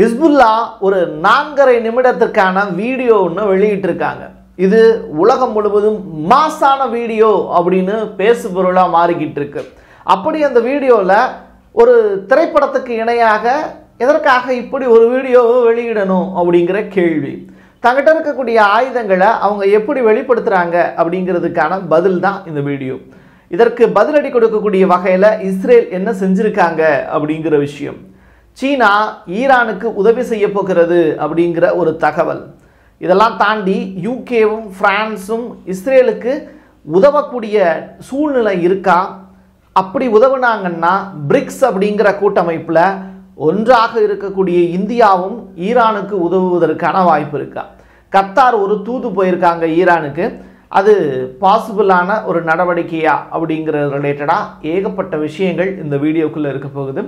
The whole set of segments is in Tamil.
ஹிஸ்புல்லா ஒரு நான்கரை நிமிடத்திற்கான வீடியோ ஒன்று வெளியிட்டிருக்காங்க. இது உலகம் முழுவதும் மாசான வீடியோ அப்படின்னு பேசு பொருளாக மாறிக்கிட்டு இருக்கு அப்படி அந்த வீடியோவில் ஒரு திரைப்படத்துக்கு இணையாக எதற்காக இப்படி ஒரு வீடியோவை வெளியிடணும் அப்படிங்கிற கேள்வி. தங்கிட்ட இருக்கக்கூடிய ஆயுதங்களை அவங்க எப்படி வெளிப்படுத்துகிறாங்க அப்படிங்கிறதுக்கான பதில் தான் இந்த வீடியோ. இதற்கு பதிலடி கொடுக்கக்கூடிய வகையில் இஸ்ரேல் என்ன செஞ்சுருக்காங்க அப்படிங்கிற விஷயம். சீனா ஈரானுக்கு உதவி செய்ய போகிறது அப்படிங்கிற ஒரு தகவல். இதெல்லாம் தாண்டி யூகேவும் ஃப்ரான்ஸும் இஸ்ரேலுக்கு உதவக்கூடிய சூழ்நிலை இருக்கா? அப்படி உதவுனாங்கன்னா பிரிக்ஸ் அப்படிங்கிற கூட்டமைப்பில் ஒன்றாக இருக்கக்கூடிய இந்தியாவும் ஈரானுக்கு உதவுவதற்கான வாய்ப்பு இருக்கா? கத்தார் ஒரு தூது போயிருக்காங்க ஈரானுக்கு. அது பாசிபிளான ஒரு நடவடிக்கையா அப்படிங்கிற ரிலேட்டடாக ஏகப்பட்ட விஷயங்கள் இந்த வீடியோக்குள்ளே இருக்க போகுது.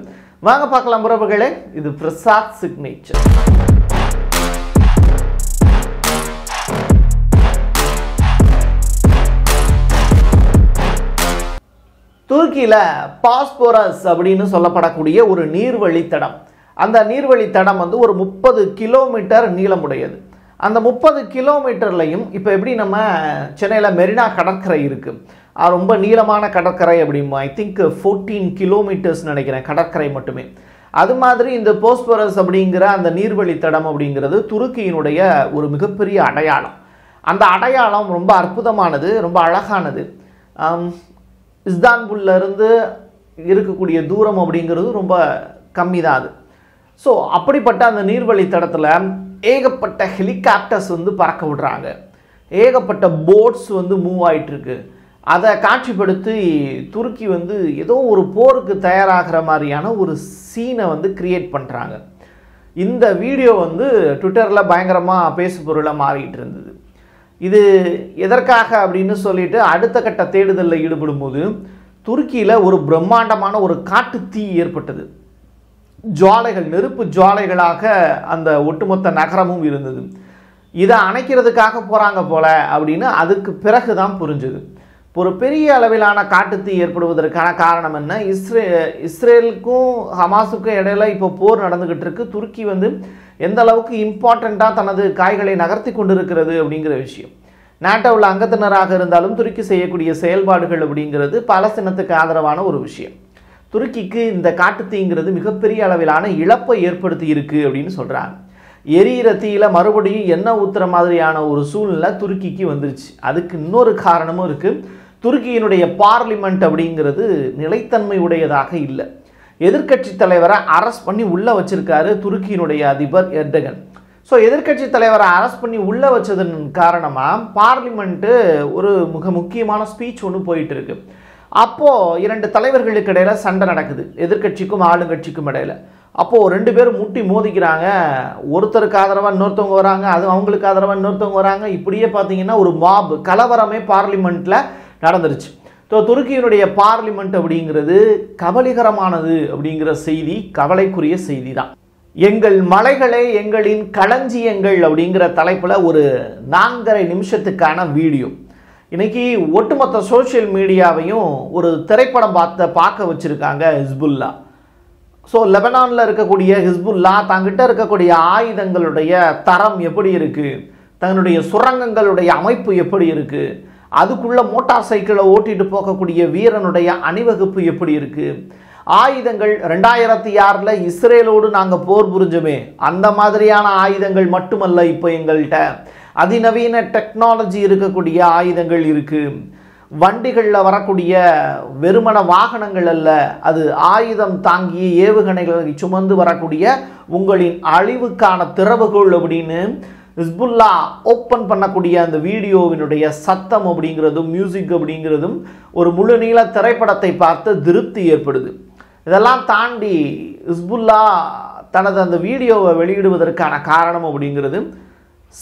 வாங்க பார்க்கலாம் உறவுகளே இது பிரசாத் சிக்னேச்சர் துருக்கியில் பாஸ்போரஸ் அப்படின்னு சொல்லப்படக்கூடிய ஒரு நீர்வழித்தடம். அந்த நீர்வழித்தடம் வந்து ஒரு முப்பது கிலோமீட்டர் நீளமுடையது. அந்த முப்பது கிலோமீட்டர்லையும் இப்போ எப்படி நம்ம சென்னையில் மெரினா கடற்கரை இருக்குது ரொம்ப நீளமான கடற்கரை அப்படிமா ஐ திங்க் ஃபோர்டீன் கிலோமீட்டர்ஸ் நினைக்கிறேன் கடற்கரை மட்டுமே. அது மாதிரி இந்த போஸ்பரஸ் அப்படிங்கிற அந்த நீர்வழித்தடம் அப்படிங்கிறது துருக்கியினுடைய ஒரு மிகப்பெரிய அடையாளம். அந்த அடையாளம் ரொம்ப அற்புதமானது ரொம்ப அழகானது. ஆம், இருக்கக்கூடிய தூரம் அப்படிங்கிறது ரொம்ப கம்மி தான் அது. ஸோ அப்படிப்பட்ட அந்த நீர்வழித்தடத்தில் ஏகப்பட்ட ஹெலிகாப்டர்ஸ் வந்து பறக்க விடுறாங்க. ஏகப்பட்ட போட்ஸ் வந்து மூவ் ஆகிட்டுருக்கு அதை காட்சிப்படுத்தி துருக்கி வந்து ஏதோ ஒரு போருக்கு தயாராகிற மாதிரியான ஒரு சீனை வந்து கிரியேட் பண்ணுறாங்க இந்த வீடியோ வந்து ட்விட்டரில் பயங்கரமாக பேசு பொருளாக மாறிட்டு இருந்தது. இது எதற்காக அப்படின்னு சொல்லிட்டு அடுத்த கட்ட தேடுதலில் ஈடுபடும் போது துருக்கியில் ஒரு பிரம்மாண்டமான ஒரு காட்டு தீ ஏற்பட்டது. ஜுவாலைகள் நெருப்பு ஜுவாலைகளாக அந்த ஒட்டுமொத்த நகரமும் இருந்தது. இதை அணைக்கிறதுக்காக போகிறாங்க போல அப்படின்னு அதுக்கு பிறகு தான் புரிஞ்சுது. ஒரு பெரிய அளவிலான காட்டுத்தீ ஏற்படுவதற்கான காரணம் என்ன? இஸ்ரே இஸ்ரேலுக்கும் ஹமாஸுக்கும் இடையில இப்போ போர் நடந்துக்கிட்டு இருக்கு. துருக்கி வந்து எந்த அளவுக்கு இம்பார்ட்டண்ட்டாக தனது காய்களை நகர்த்தி கொண்டிருக்கிறது அப்படிங்கிற விஷயம். நாட்டோவில் அங்கத்தினராக இருந்தாலும் துருக்கி செய்யக்கூடிய செயல்பாடுகள் அப்படிங்கிறது பாலஸ்தீனத்துக்கு ஆதரவான ஒரு விஷயம். துருக்கிக்கு இந்த காட்டுத்தீங்கிறது மிகப்பெரிய அளவிலான இழப்பை ஏற்படுத்தி இருக்கு அப்படின்னு சொல்கிறாங்க எரியிற தீயில மறுபடியும் எண்ணெய் ஊத்துற மாதிரியான ஒரு சூழ்நிலை துருக்கிக்கு வந்துருச்சு. அதுக்கு இன்னொரு காரணமும் இருக்குது துருக்கியினுடைய பார்லிமெண்ட் அப்படிங்கிறது நிலைத்தன்மை உடையதாக இல்லை. எதிர்க்கட்சி தலைவரை அரெஸ்ட் பண்ணி உள்ளே வச்சிருக்காரு துருக்கியினுடைய அதிபர் எர்டகன். ஸோ எதிர்க்கட்சி தலைவரை அரெஸ்ட் பண்ணி உள்ளே வச்சதன் காரணமாக பார்லிமெண்ட்டு ஒரு மிக முக்கியமான ஸ்பீச் ஒன்று போயிட்டு இருக்குது அப்போது இரண்டு தலைவர்களுக்கு இடையில் சண்டை நடக்குது. எதிர்க்கட்சிக்கும் ஆளுங்கட்சிக்கும் இடையில. அப்போது ரெண்டு பேரும் முட்டி மோதிக்கிறாங்க. ஒருத்தருக்கு ஆதரவாக இன்னொருத்தவங்க வராங்க. அது அவங்களுக்கு ஆதரவாக இன்னொருத்தவங்க வராங்க. இப்படியே பார்த்தீங்கன்னா ஒரு மாப் கலவரமே பார்லிமெண்ட்டில் நடந்துருச்சு. ஸோ துருக்கியினுடைய பார்லிமெண்ட் அப்படிங்கிறது கவலைகரமானது அப்படிங்கிற செய்தி கவலைக்குரிய செய்தி தான் எங்கள் மலைகளே எங்களின் களஞ்சியங்கள் அப்படிங்கிற தலைப்பில் ஒரு நான்கரை நிமிஷத்துக்கான வீடியோ. இன்னைக்கு ஒட்டுமொத்த சோஷியல் மீடியாவையும் ஒரு திரைப்படம் பார்த்த பார்க்க வச்சுருக்காங்க ஹிஸ்புல்லா. ஸோ லெபனானில் இருக்கக்கூடிய ஹிஸ்புல்லா தங்கிட்ட இருக்கக்கூடிய ஆயுதங்களுடைய தரம் எப்படி இருக்குது தன்னுடைய சுரங்கங்களுடைய அமைப்பு எப்படி இருக்குது அதுக்குள்ளே மோட்டார் சைக்கிளை ஓட்டிட்டு போகக்கூடிய வீரனுடைய அணிவகுப்பு எப்படி இருக்குது ஆயுதங்கள் ரெண்டாயிரத்தி ஆறில் இஸ்ரேலோடு நாங்கள் போர் புரிஞ்சோமே. அந்த மாதிரியான ஆயுதங்கள் மட்டுமல்ல இப்போ எங்கள்கிட்ட அதிநவீன டெக்னாலஜி இருக்கக்கூடிய ஆயுதங்கள் இருக்குது வண்டிகளில் வரக்கூடிய வெறுமன வாகனங்கள் அல்ல அது ஆயுதம் தாங்கிய ஏவுகணைகளை சுமந்து வரக்கூடிய உங்களின் அழிவுக்கான திறவுகோள் அப்படின்னு ஹிஸ்புல்லா ஓப்பன் பண்ணக்கூடிய அந்த வீடியோவினுடைய சத்தம் அப்படிங்கிறதும் மியூசிக் அப்படிங்கிறதும் ஒரு முழு நீள திரைப்படத்தை பார்த்து திருப்தி ஏற்படுது. இதெல்லாம் தாண்டி ஹிஸ்புல்லா தனது அந்த வீடியோவை வெளியிடுவதற்கான காரணம் அப்படிங்கிறது.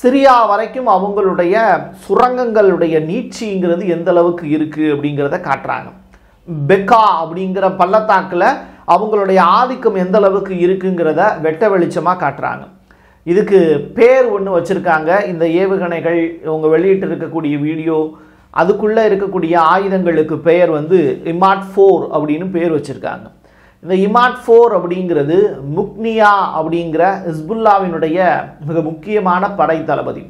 சிரியா வரைக்கும் அவங்களுடைய சுரங்கங்களுடைய நீட்சிங்கிறது எந்த அளவுக்கு இருக்குது அப்படிங்கிறத காட்டுறாங்க. பெக்கா அப்படிங்கிற பள்ளத்தாக்கில் அவங்களுடைய ஆதிக்கம் எந்த அளவுக்கு இருக்குங்கிறத வெட்ட வெளிச்சமாக காட்டுறாங்க. இதுக்கு பேர் ஒன்று வச்சுருக்காங்க. இந்த ஏவுகணைகள் இவங்க வெளியிட்டு இருக்கக்கூடிய வீடியோ அதுக்குள்ளே இருக்கக்கூடிய ஆயுதங்களுக்கு பெயர் வந்து இமாட் ஃபோர் அப்படின்னு பேர் வச்சுருக்காங்க. இந்த இமாட் ஃபோர் அப்படிங்கிறது முக்னியா அப்படிங்கிற ஹிஸ்புல்லாவினுடைய மிக முக்கியமான படை தளபதி.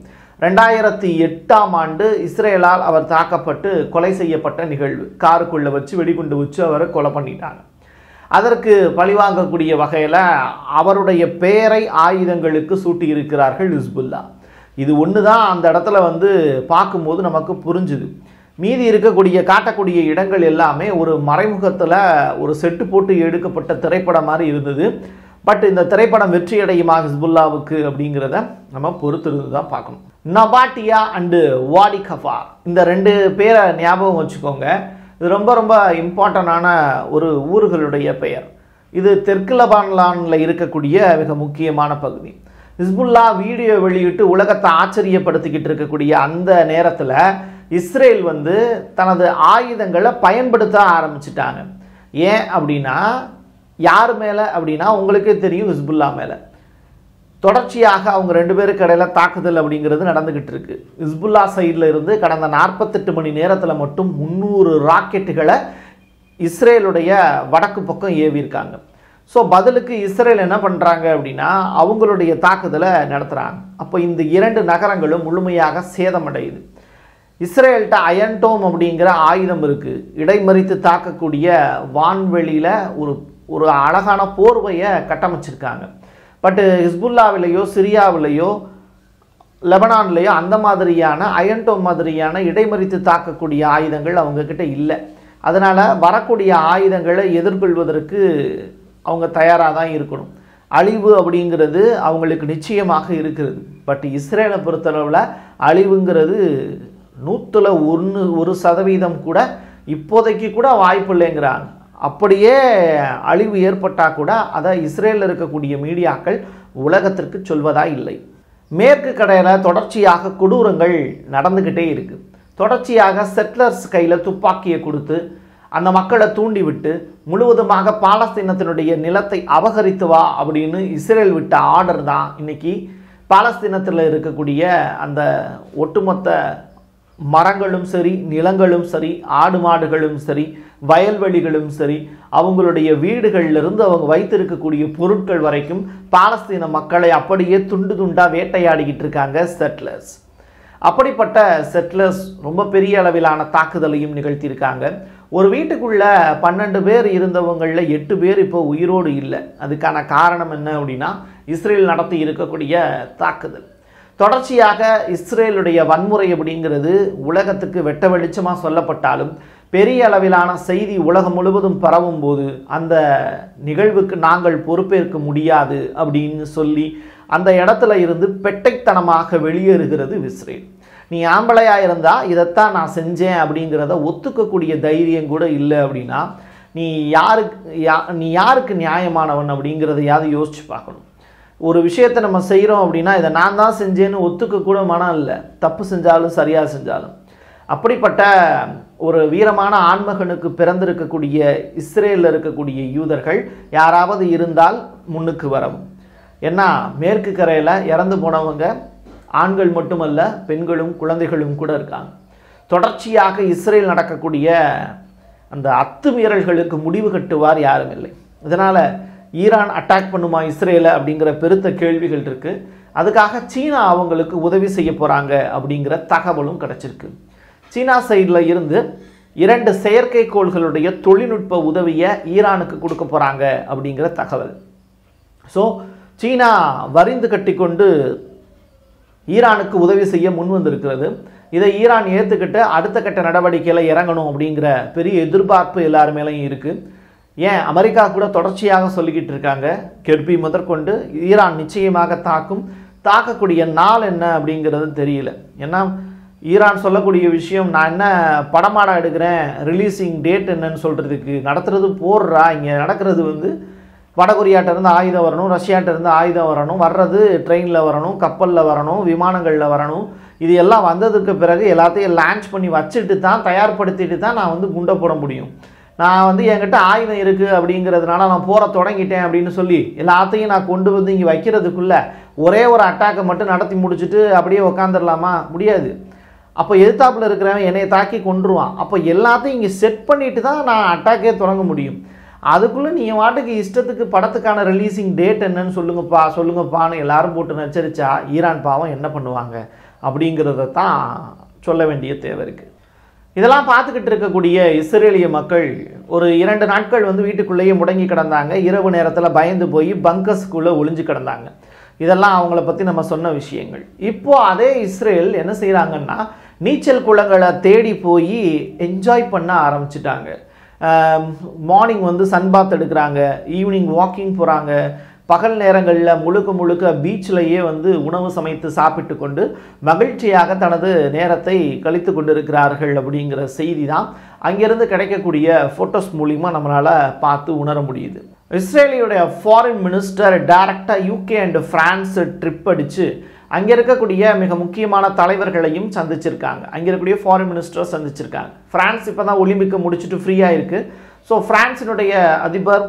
ரெண்டாயிரத்தி எட்டாம் ஆண்டு இஸ்ரேலால் அவர் தாக்கப்பட்டு கொலை செய்யப்பட்ட நிகழ்வு. காருக்குள்ளே வச்சு வெடிகுண்டு வச்சு அவரை கொலை பண்ணிட்டாங்க. அதற்கு பழிவாங்கக்கூடிய வகையில் அவருடைய பெயரை ஆயுதங்களுக்கு சூட்டி இருக்கிறார்கள் ஹிஸ்புல்லா. இது ஒன்று தான் அந்த இடத்துல வந்து பார்க்கும்போது நமக்கு புரிஞ்சுது. மீதி இருக்கக்கூடிய காட்டக்கூடிய இடங்கள் எல்லாமே ஒரு மறைமுகத்தில் ஒரு செட்டு போட்டு எடுக்கப்பட்ட திரைப்படம் மாதிரி இருந்தது. பட் இந்த திரைப்படம் வெற்றி அடையுமா ஹிஸ்புல்லாவுக்கு அப்படிங்கிறத நம்ம பொறுத்திருந்து தான் பார்க்கணும். நபாட்டியா அண்டு வாடி கஃபா இந்த ரெண்டு பேரை ஞாபகம் வச்சுக்கோங்க. இது ரொம்ப ரொம்ப இம்பார்ட்டண்டான ஒரு ஊர்களுடைய பெயர். இது தெற்கு லபான்லானில் இருக்கக்கூடிய மிக முக்கியமான பகுதி. ஹிஸ்புல்லா வீடியோ வெளியிட்டு உலகத்தை ஆச்சரியப்படுத்திக்கிட்டு இருக்கக்கூடிய அந்த நேரத்தில் இஸ்ரேல் வந்து தனது ஆயுதங்களை பயன்படுத்த ஆரம்பிச்சிட்டாங்க. ஏன் அப்படின்னா யார் மேலே அப்படின்னா உங்களுக்கே தெரியும் ஹிஸ்புல்லா மேலே. தொடர்ச்சியாக அவங்க ரெண்டு பேருக்கு இடையில் தாக்குதல் அப்படிங்கிறது நடந்துக்கிட்டு இருக்கு. ஹிஸ்புல்லா சைடில் இருந்து கடந்த நாற்பத்தெட்டு மணி நேரத்தில் மட்டும் முந்நூறு ராக்கெட்டுகளை இஸ்ரேலுடைய வடக்கு பக்கம் ஏவியிருக்காங்க ஸோ பதிலுக்கு இஸ்ரேல் என்ன பண்ணுறாங்க அப்படின்னா அவங்களுடைய தாக்குதலை நடத்துகிறாங்க அப்போ இந்த இரண்டு நகரங்களும் முழுமையாக சேதமடையுது. இஸ்ரேல்கிட்ட அயன்டோம் அப்படிங்கிற ஆயுதம் இருக்குது இடைமறித்து தாக்கக்கூடிய வான்வெளியில் ஒரு ஒரு அழகான போர்வையை கட்டமைச்சிருக்காங்க. பட்டு ஹிஸ்புல்லாவிலேயோ சிரியாவிலேயோ லெபனான்லேயோ அந்த மாதிரியான அயன்டோம் மாதிரியான இடைமறித்து தாக்கக்கூடிய ஆயுதங்கள் அவங்கக்கிட்ட இல்லை. அதனால் வரக்கூடிய ஆயுதங்களை எதிர்கொள்வதற்கு அவங்க தயாராக தான் இருக்கணும். அழிவு அப்படிங்கிறது அவங்களுக்கு நிச்சயமாக இருக்கிறது. பட் இஸ்ரேலை பொறுத்தளவில் அழிவுங்கிறது நூற்றில் ஒன்று ஒரு சதவீதம் கூட இப்போதைக்கு கூட வாய்ப்பு இல்லைங்கிறாங்க அப்படியே அழிவு ஏற்பட்டால் கூட அதை இஸ்ரேலில் இருக்கக்கூடிய மீடியாக்கள் உலகத்திற்கு சொல்வதா இல்லை. மேற்கு கடையில் தொடர்ச்சியாக கொடூரங்கள் நடந்துக்கிட்டே இருக்குது தொடர்ச்சியாக செட்லர்ஸ் கையில் துப்பாக்கியை கொடுத்து அந்த மக்களை தூண்டிவிட்டு முழுவதுமாக பாலஸ்தீனத்தினுடைய நிலத்தை அபகரித்து வா அப்படின்னு இஸ்ரேல் விட்ட ஆர்டர் தான் இன்றைக்கி பாலஸ்தீனத்தில் இருக்கக்கூடிய அந்த ஒட்டுமொத்த மரங்களும் சரி நிலங்களும் சரி ஆடு மாடுகளும் சரி வயல்வெளிகளும் சரி அவங்களுடைய வீடுகளிலிருந்து அவங்க வைத்திருக்கக்கூடிய பொருட்கள் வரைக்கும் பாலஸ்தீன மக்களை அப்படியே துண்டு துண்டாக வேட்டையாடிக்கிட்டு இருக்காங்க செட்லர்ஸ் அப்படிப்பட்ட செட்லர்ஸ் ரொம்ப பெரிய அளவிலான தாக்குதலையும் நிகழ்த்தியிருக்காங்க. ஒரு வீட்டுக்குள்ள பன்னெண்டு பேர் இருந்தவங்களில் எட்டு பேர் இப்போ உயிரோடு இல்லை. அதுக்கான காரணம் என்ன அப்படின்னா இஸ்ரேல் நடத்தி இருக்கக்கூடிய தாக்குதல். தொடர்ச்சியாக இஸ்ரேலுடைய வன்முறை அப்படிங்கிறது உலகத்துக்கு வெட்ட வெளிச்சமாக சொல்லப்பட்டாலும் பெரிய அளவிலான செய்தி உலகம் முழுவதும் பரவும் போது அந்த நிகழ்வுக்கு நாங்கள் பொறுப்பேற்க முடியாது அப்படின்னு சொல்லி அந்த இடத்துல இருந்து பெட்டைத்தனமாக வெளியேறுகிறது இஸ்ரேல். நீ ஆம்பளையாக இருந்தால் இதைத்தான் நான் செஞ்சேன் அப்படிங்கிறத ஒத்துக்கக்கூடிய தைரியம் கூட இல்லை அப்படின்னா நீ யாருக்கு யா நீ யாருக்கு நியாயமானவன் அப்படிங்கிறதையாவது யோசிச்சு பார்க்கணும். ஒரு விஷயத்தை நம்ம செய்கிறோம் அப்படின்னா இதை நான் தான் செஞ்சேன்னு ஒத்துக்க கூட மனம் இல்லை. தப்பு செஞ்சாலும் சரியாக செஞ்சாலும். அப்படிப்பட்ட ஒரு வீரமான ஆண்மகனுக்கு பிறந்திருக்கக்கூடிய இஸ்ரேலில் இருக்கக்கூடிய யூதர்கள் யாராவது இருந்தால் முன்னுக்கு வரவும். ஏன்னா மேற்கு கரையில் இறந்து போனவங்க ஆண்கள் மட்டுமல்ல பெண்களும் குழந்தைகளும் கூட இருக்காங்க. தொடர்ச்சியாக இஸ்ரேல் நடக்கக்கூடிய அந்த அத்துமீறல்களுக்கு முடிவு கட்டுவார் யாரும் இல்லை. இதனால் ஈரான் அட்டாக் பண்ணுமா இஸ்ரேலை அப்படிங்கிற பெருத்த கேள்விகள் இருக்குது அதுக்காக சீனா அவங்களுக்கு உதவி செய்ய போகிறாங்க அப்படிங்கிற தகவலும் கிடச்சிருக்கு. சீனா சைடில் இருந்து இரண்டு செயற்கைக்கோள்களுடைய தொழில்நுட்ப உதவியை ஈரானுக்கு கொடுக்க போகிறாங்க அப்படிங்கிற தகவல். ஸோ சீனா வரிந்து கட்டிக்கொண்டு ஈரானுக்கு உதவி செய்ய முன் வந்திருக்கிறது இதை ஈரான் ஏற்றுக்கிட்டு அடுத்த கட்ட நடவடிக்கையில் இறங்கணும் அப்படிங்கிற பெரிய எதிர்பார்ப்பு எல்லார் மேலேயும் இருக்குது ஏன் அமெரிக்கா கூட தொடர்ச்சியாக சொல்லிக்கிட்டு இருக்காங்க? கெர்பி முதற்கொண்டு ஈரான் நிச்சயமாக தாக்கும் தாக்கக்கூடிய நாள் என்ன அப்படிங்கிறது தெரியல. ஏன்னா ஈரான் சொல்லக்கூடிய விஷயம் நான் என்ன படமாடா எடுக்கிறேன்? ரிலீசிங் டேட் என்னன்னு சொல்கிறதுக்கு நடத்துறது போடுறா இங்கே நடக்கிறது வந்து வடகொரியாட்ட இருந்து ஆயுதம் வரணும் ரஷ்யாட்ட இருந்து ஆயுதம் வரணும் வர்றது ட்ரெயினில் வரணும் கப்பலில் வரணும் விமானங்களில் வரணும். இது எல்லாம் வந்ததுக்கு பிறகு எல்லாத்தையும் லான்ச் பண்ணி வச்சுட்டு தான் தயார்படுத்திட்டு தான் நான் வந்து குண்டை போட முடியும். நான் வந்து என்கிட்ட ஆயுதம் இருக்குது அப்படிங்கிறதுனால நான் போற தொடங்கிட்டேன் அப்படின்னு சொல்லி எல்லாத்தையும் நான் கொண்டு வந்து இங்கே வைக்கிறதுக்குள்ளே ஒரே ஒரு அட்டாக்கை மட்டும் நடத்தி முடிச்சுட்டு அப்படியே உக்காந்துடலாமா முடியாது. அப்போ எதிர்த்தாப்பில் இருக்கிறவன் என்னை தாக்கி கொண்டுருவான் அப்போ எல்லாத்தையும் இங்கே செட் பண்ணிட்டு தான் நான் அட்டாக்கே தொடங்க முடியும். அதுக்குள்ளே நீங்கள் வாட்டுக்கு இஷ்டத்துக்கு படத்துக்கான ரிலீசிங் டேட் என்னன்னு சொல்லுங்கப்பா சொல்லுங்கப்பான்னு எல்லாரும் போட்டு நச்சரிச்சா ஈரான் பாவம் என்ன பண்ணுவாங்க? அப்படிங்கிறத தான் சொல்ல வேண்டிய தேவை இருக்குது இதெல்லாம் பார்த்துக்கிட்டு இருக்கக்கூடிய இஸ்ரேலிய மக்கள் ஒரு இரண்டு நாட்கள் வந்து வீட்டுக்குள்ளேயே முடங்கி கிடந்தாங்க. இரவு நேரத்தில் பயந்து போய் பங்கஸ்குள்ளே ஒளிஞ்சு கிடந்தாங்க. இதெல்லாம் அவங்கள பற்றி நம்ம சொன்ன விஷயங்கள். இப்போது அதே இஸ்ரேல் என்ன செய்கிறாங்கன்னா நீச்சல் குளங்களை தேடி போய் என்ஜாய் பண்ண ஆரம்பிச்சிட்டாங்க. மார்னிங் வந்து சன்பாத் எடுக்கிறாங்க ஈவினிங் வாக்கிங் போகிறாங்க பகல் நேரங்களில் முழுக்க முழுக்க பீச்சிலேயே வந்து உணவு சமைத்து சாப்பிட்டு கொண்டு மகிழ்ச்சியாக தனது நேரத்தை கழித்து கொண்டிருக்கிறார்கள் அப்படிங்கிற செய்தி தான் அங்கிருந்து கிடைக்கக்கூடிய ஃபோட்டோஸ் மூலிமா நம்மளால் பார்த்து உணர முடியுது. இஸ்ரேலியுடைய ஃபாரின் மினிஸ்டர் டைரக்டாக யூகே அண்ட் ஃப்ரான்ஸ் ட்ரிப் அடித்து அங்கே இருக்கக்கூடிய மிக முக்கியமான தலைவர்களையும் சந்திச்சிருக்காங்க. அங்கே இருக்கக்கூடிய ஃபாரின் மினிஸ்டரை சந்திச்சிருக்காங்க. ஃப்ரான்ஸ் இப்போ தான் ஒலிம்பிக்கை முடிச்சுட்டு ஃப்ரீயாக இருக்குது ஸோ ஃப்ரான்ஸினுடைய அதிபர்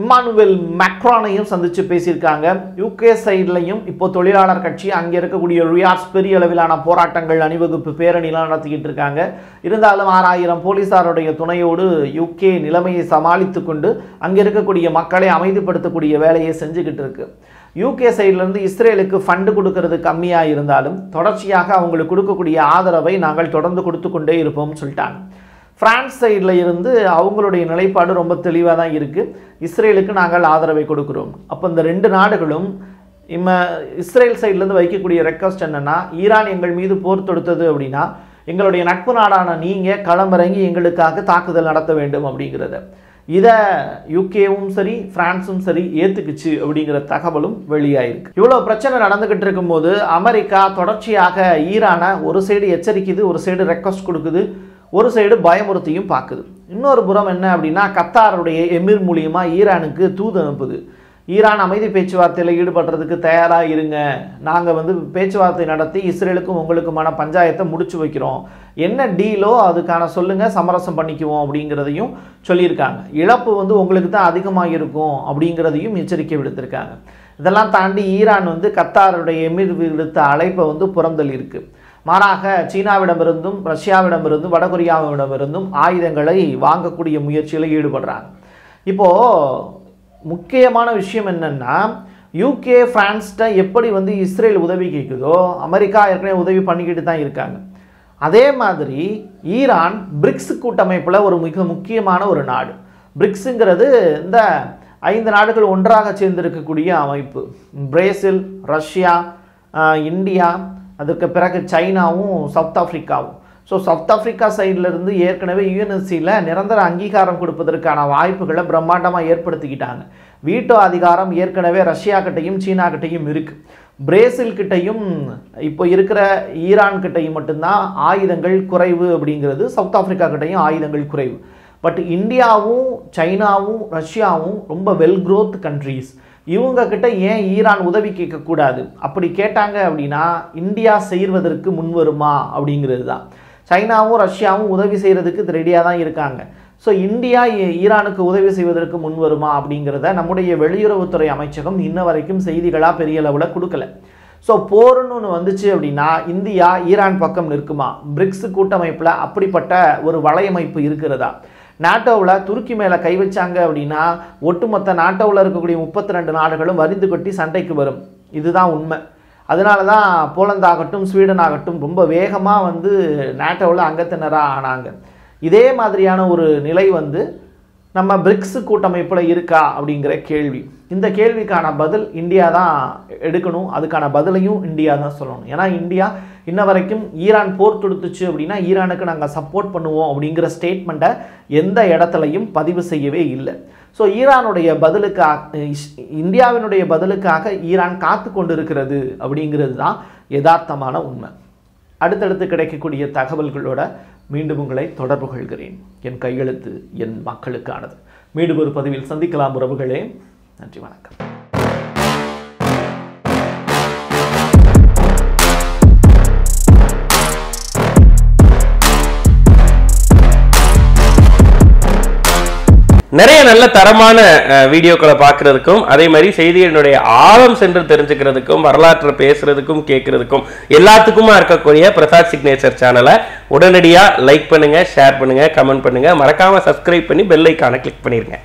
இம்மானுவேல் மேக்ரானையும் சந்தித்து பேசியிருக்காங்க. யூகே சைட்லையும் இப்போ தொழிலாளர் கட்சி அங்கே இருக்கக்கூடிய ரியாட்ஸ் பெரிய அளவிலான போராட்டங்கள் அணிவகுப்பு பேரணிலாம் நடத்திக்கிட்டு இருக்காங்க. இருந்தாலும் ஆறாயிரம் போலீசாருடைய துணையோடு யூகே நிலைமையை சமாளித்து கொண்டு அங்கே இருக்கக்கூடிய மக்களை அமைதிப்படுத்தக்கூடிய வேலையை செஞ்சுக்கிட்டு இருக்கு. யூகே சைட்லேருந்து இஸ்ரேலுக்கு ஃபண்டு கொடுக்கறது கம்மியாக இருந்தாலும் தொடர்ச்சியாக அவங்களுக்கு கொடுக்கக்கூடிய ஆதரவை நாங்கள் தொடர்ந்து கொடுத்து கொண்டே இருப்போம்னு சொல்லிட்டாங்க. பிரான்ஸ் சைடில் இருந்து அவங்களுடைய நிலைப்பாடு ரொம்ப தெளிவாக தான் இருக்குது இஸ்ரேலுக்கு நாங்கள் ஆதரவை கொடுக்குறோம். அப்போ இந்த ரெண்டு நாடுகளும் இம்ம இஸ்ரேல் சைட்லேருந்து வைக்கக்கூடிய ரெக்வஸ்ட் என்னென்னா ஈரான் எங்கள் மீது போர் தொடுத்தது அப்படின்னா எங்களுடைய நட்பு நாடான நீங்கள் களமிறங்கி எங்களுக்காக தாக்குதல் நடத்த வேண்டும் அப்படிங்கிறத. இதை யூகேவும் சரி ஃப்ரான்ஸும் சரி ஏற்றுக்குச்சு அப்படிங்கிற தகவலும் வெளியாயிருக்கு இவ்வளோ பிரச்சனை நடந்துக்கிட்டு இருக்கும்போது அமெரிக்கா தொடர்ச்சியாக ஈரானை ஒரு சைடு எச்சரிக்குது ஒரு சைடு ரெக்வஸ்ட் கொடுக்குது. ஒரு சைடு பயமுறுத்தியும் பார்க்குது. இன்னொரு புறம் என்ன அப்படின்னா கத்தாருடைய எமிர் மூலியமாக ஈரானுக்கு தூது அனுப்புது. ஈரான் அமைதி பேச்சுவார்த்தையில் ஈடுபடுறதுக்கு தயாராக இருங்க. நாங்கள் வந்து பேச்சுவார்த்தை நடத்தி இஸ்ரேலுக்கும் உங்களுக்குமான பஞ்சாயத்தை முடிச்சு வைக்கிறோம். என்ன டீலோ அதுக்கான சொல்லுங்கள் சமரசம் பண்ணிக்குவோம் அப்படிங்கிறதையும் சொல்லியிருக்காங்க. இழப்பு வந்து உங்களுக்கு தான் அதிகமாக இருக்கும் அப்படிங்கிறதையும் எச்சரிக்கை விடுத்திருக்காங்க. இதெல்லாம் தாண்டி ஈரான் வந்து கத்தாருடைய எமிர் விடுத்த அழைப்பை வந்து புறந்தள்ளியிருக்கு. மாறாக சீனாவிடமிருந்தும் ரஷ்யாவிடமிருந்தும் வடகொரியாவிடமிருந்தும் ஆயுதங்களை வாங்கக்கூடிய முயற்சியில் ஈடுபடுறாங்க. இப்போது முக்கியமான விஷயம் என்னென்னா யூகே ஃப்ரான்ஸ்கிட்ட எப்படி வந்து இஸ்ரேல் உதவி கேட்குதோ அமெரிக்கா ஏற்கனவே உதவி பண்ணிக்கிட்டு தான் இருக்காங்க. அதே மாதிரி ஈரான் பிரிக்ஸ் கூட்டமைப்பில் ஒரு மிக முக்கியமான ஒரு நாடு. பிரிக்ஸுங்கிறது இந்த ஐந்து நாடுகள் ஒன்றாக சேர்ந்திருக்கக்கூடிய அமைப்பு. பிரேசில் ரஷ்யா இந்தியா அதற்கு பிறகு சைனாவும் சவுத் ஆஃப்ரிக்காவும் ஸோ சவுத் ஆஃப்ரிக்கா சைட்லேருந்து ஏற்கனவே யூஎன்எஸ்சியில் நிரந்தர அங்கீகாரம் கொடுப்பதற்கான வாய்ப்புகளை பிரம்மாண்டமாக ஏற்படுத்திக்கிட்டாங்க. வீட்டோ அதிகாரம் ஏற்கனவே ரஷ்யா கிட்டையும் சீனா கிட்டையும் இருக்குது பிரேசில் கிட்டையும் இப்போ இருக்கிற ஈரான் கிட்டையும் மட்டும்தான் ஆயுதங்கள் குறைவு அப்படிங்கிறது. சவுத் ஆஃப்ரிக்கா கிட்டையும் ஆயுதங்கள் குறைவு. பட் இந்தியாவும் சைனாவும் ரஷ்யாவும் ரொம்ப வெல் க்ரோத் கண்ட்ரீஸ் இவங்க கிட்ட ஏன் ஈரான் உதவி கேட்கக்கூடாது? அப்படி கேட்டாங்க அப்படின்னா இந்தியா செய்வதற்கு முன் வருமா அப்படிங்கிறது தான் சைனாவும் ரஷ்யாவும் உதவி செய்கிறதுக்கு ரெடியாக தான் இருக்காங்க. ஸோ இந்தியா ஈரானுக்கு உதவி செய்வதற்கு முன் வருமா அப்படிங்கிறத நம்முடைய வெளியுறவுத்துறை அமைச்சகம் இன்ன வரைக்கும் செய்திகளாக பெரிய அளவில் கொடுக்கல. ஸோ போர்னு ஒன்று வந்துச்சு அப்படின்னா இந்தியா ஈரான் பக்கம் நிற்குமா? பிரிக்ஸ் கூட்டமைப்பில் அப்படிப்பட்ட ஒரு வலையமைப்பு இருக்கிறதா? நாட்டோவில் துருக்கி மேலே கை வச்சாங்க அப்படின்னா ஒட்டுமொத்த நாட்டோவில் இருக்கக்கூடிய முப்பத்தி ரெண்டு நாடுகளும் வரிந்து கொட்டி சண்டைக்கு வரும். இதுதான் உண்மை. அதனால தான் போலந்து ஆகட்டும் ஸ்வீடன் ஆகட்டும் ரொம்ப வேகமாக வந்து நாட்டோவில் அங்கத்தினராக ஆனாங்க. இதே மாதிரியான ஒரு நிலை வந்து நம்ம பிரிக்ஸ் கூட்டமைப்பில் இருக்கா அப்படிங்கிற கேள்வி. இந்த கேள்விக்கான பதில் இந்தியா தான் எடுக்கணும். அதுக்கான பதிலையும் இந்தியா தான் சொல்லணும். ஏன்னா இந்தியா இன்ன வரைக்கும் ஈரான் போர் தொடுத்துச்சு அப்படின்னா ஈரானுக்கு நாங்கள் சப்போர்ட் பண்ணுவோம் அப்படிங்கிற ஸ்டேட்மெண்ட்டை எந்த இடத்துலையும் பதிவு செய்யவே இல்லை. ஸோ ஈரானுடைய பதிலுக்காக இந்தியாவினுடைய பதிலுக்காக ஈரான் காத்து கொண்டிருக்கிறது அப்படிங்கிறது தான் யதார்த்தமான உண்மை. அடுத்தடுத்து கிடைக்கக்கூடிய தகவல்களோட மீண்டும் உங்களை தொடர்பு கொள்கிறேன். என் கையெழுத்து என் மக்களுக்கானது. மீண்டும் ஒரு பதிவில் சந்திக்கலாம் உறவுகளே. நன்றி வணக்கம். நிறைய நல்ல தரமான வீடியோக்களை பார்க்கறதுக்கும் அதே மாதிரி செய்திகளினுடைய ஆழம் சென்று தெரிஞ்சுக்கிறதுக்கும் வரலாற்றை பேசுறதுக்கும் கேட்கறதுக்கும் எல்லாத்துக்குமா இருக்கக்கூடிய பிரசாத் சிக்னேச்சர் சேனலை உடனடியாக லைக் பண்ணுங்க ஷேர் பண்ணுங்க கமெண்ட் பண்ணுங்க. மறக்காம சப்ஸ்கிரைப் பண்ணி பெல் ஐக்கானை கிளிக் பண்ணிருங்க.